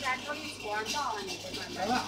家都是国道，你这个。来了